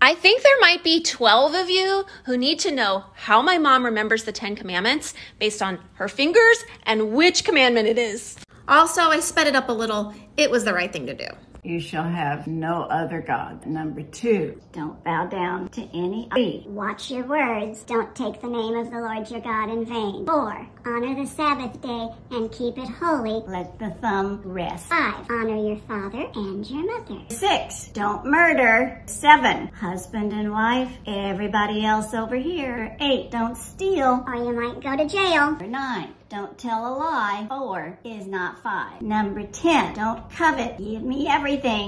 I think there might be 12 of you who need to know how my mom remembers the Ten Commandments based on her fingers and which commandment it is. Also, I sped it up a little. It was the right thing to do. You shall have no other God. Number two, Don't bow down to any. three, Watch your words. Don't take the name of the Lord your God in vain. 4. Honor the Sabbath day and keep it holy. Let the thumb rest. 5. Honor your father and your mother. Six, don't murder. Seven, husband and wife, everybody else over here. Eight, don't steal. Or you might go to jail. Number nine, don't tell a lie. Four is not five. Number 10, don't covet. Give me everything.